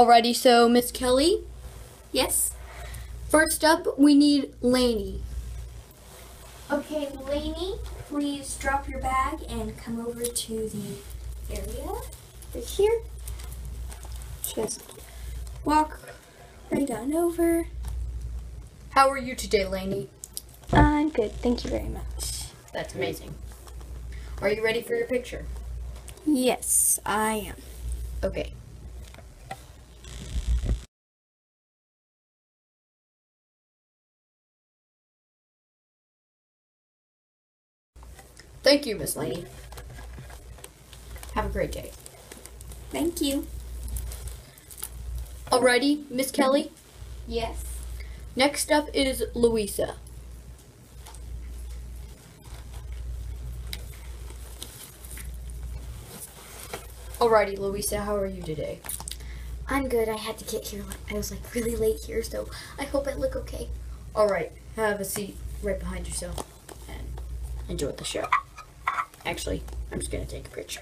Alrighty, so Miss Kelly, Yes. first up we need Lanie. Okay, Lanie, please drop your bag and come over to the area right here. Just walk right on over. How are you today, Lanie? I'm good, thank you very much. That's amazing. Are you ready for your picture? Yes, I am. Okay. Thank you, Miss Lanie. Have a great day. Thank you. Alrighty, Miss Kelly. Yes. Next up is Luisa. Alrighty, Luisa, how are you today? I'm good. I had to get here. I was like really late here, so I hope I look okay. Alright, have a seat right behind yourself and enjoy the show. Actually, I'm just gonna take a picture.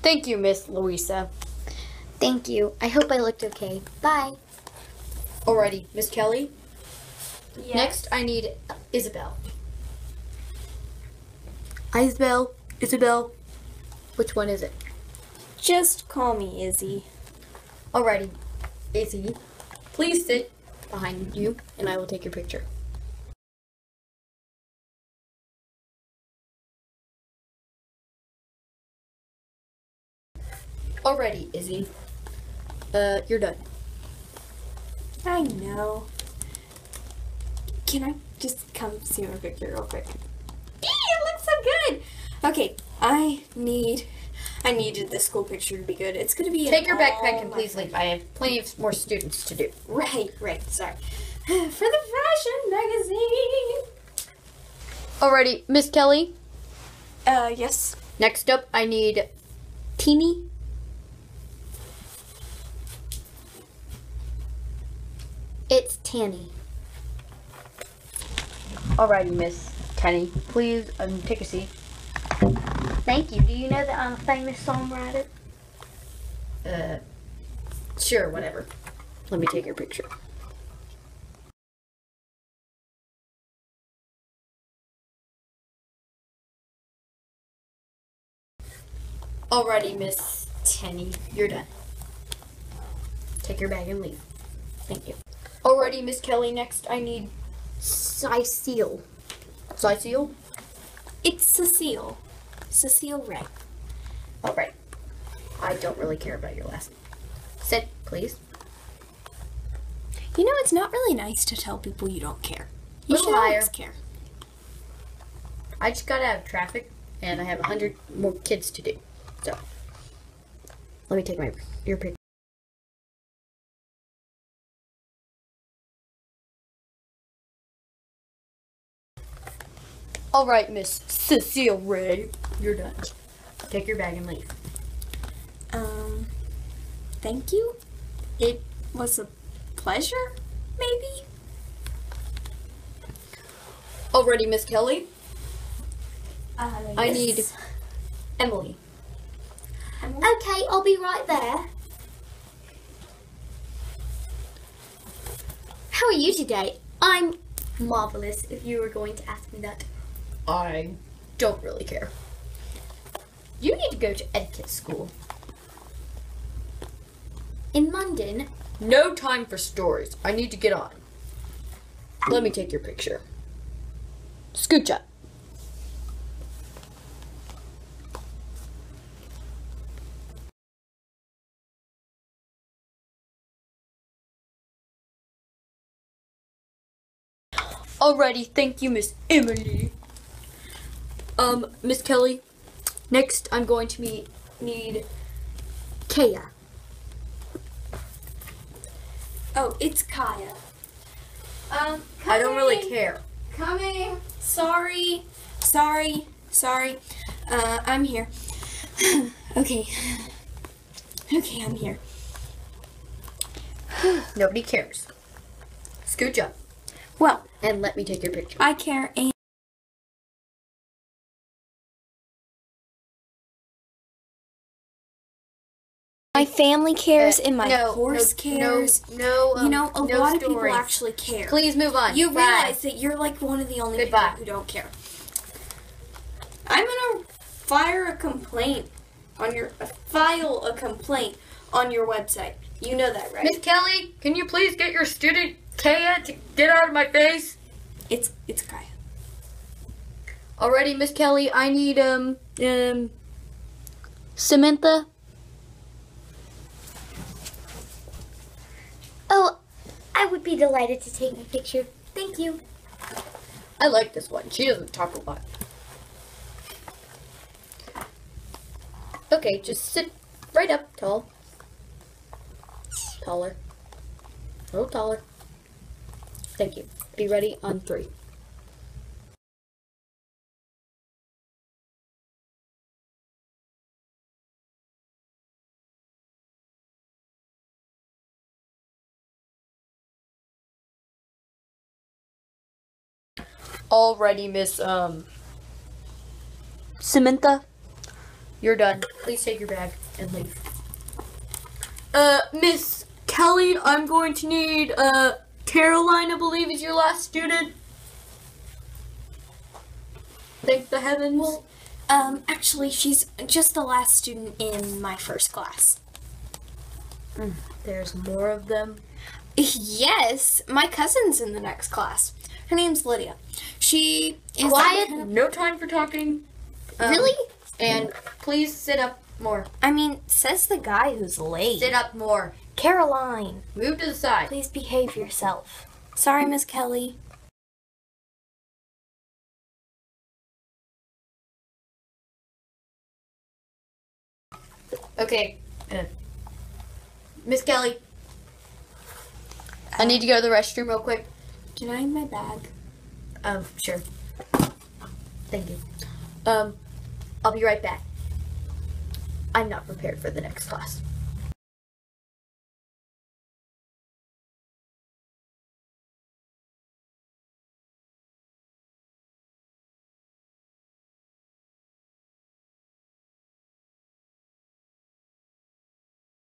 Thank you, Miss Luisa. Thank you. I hope I looked okay. Bye. Alrighty, Miss Kelly. Yes. Next, I need Isabelle. Isabelle, Isabelle. Which one is it? Just call me Izzy. Alrighty, Izzy. Please sit behind you, and I will take your picture. Alrighty, Izzy. Uh, you're done. I know. Can I just come see my picture real quick? Eee, it looks so good. Okay, I need, I needed this school picture to be good. It's gonna be. Take your backpack and please leave. I have plenty of more students to do. Right, right. Sorry. For the fashion magazine. Alrighty, Miss Kelly. Uh, yes. Next up, I need Teeny. It's Tenney. Alrighty, Miss Tenney. Please um, take a seat. Thank you. Do you know that I'm a famous songwriter? Uh, sure, whatever. Let me take your picture. Alrighty, Miss Tenney, you're done. Take your bag and leave. Thank you. Alrighty, Miss Kelly, next I need Cecile. Cecile? It's Cecile. Cecile Rey. Alright. I don't really care about your last name. Sit, please. You know, it's not really nice to tell people you don't care. You Little should liar. always care. I just got out of traffic, and I have a hundred more kids to do. So, let me take my your picture. All right, Miss Cecile Rey, you're done. Take your bag and leave. Um, thank you. It was a pleasure, maybe? Already, Miss Kelly. Uh, I need Emily. Okay, I'll be right there. How are you today? I'm marvelous, if you were going to ask me that. I don't really care. You need to go to etiquette school. In London, No time for stories. I need to get on. Let me take your picture. Scooch up. Alrighty, thank you, Miss Emily. Um, Miss Kelly, next I'm going to meet, need Kaya. oh, it's Kaya. Um, I don't really care. Coming. Sorry. Sorry. Sorry. Uh, I'm here. okay. Okay, I'm here. Nobody cares. Scooch up Well, and let me take your picture. I care and My family cares and my no, horse no, cares. No, no. you know, um, a no lot of people actually care. Please move on. You Bye. realize that you're like one of the only Goodbye. people who don't care. I'm gonna fire a complaint on your uh, file a complaint on your website. You know that, right? Miss Kelly, can you please get your student Kaya to get out of my face? It's it's Kaya. Already, Miss Kelly, I need um um Samantha. Oh, I would be delighted to take a picture. Thank you. I like this one. She doesn't talk a lot. Okay, just sit right up, tall. Taller. A little taller. Thank you. Be ready on three. Alrighty, Miss um Samantha. You're done. Please take your bag and leave. Uh, Miss Kelly, I'm going to need uh Caroline, I believe, is your last student. Thank the heavens. Well, Um, actually, she's just the last student in my first class. There's more of them. Yes, my cousin's in the next class. Her name's Lydia. She is Quiet. No time for talking. Um, Really? And please sit up more. I mean, says the guy who's late. Sit up more. Caroline, Move to the side. please behave yourself. Sorry, Miss Kelly. Okay. Uh, Miss Kelly. I need to go to the restroom real quick. Can I have my bag? Um, sure. Thank you. Um, I'll be right back. I'm not prepared for the next class.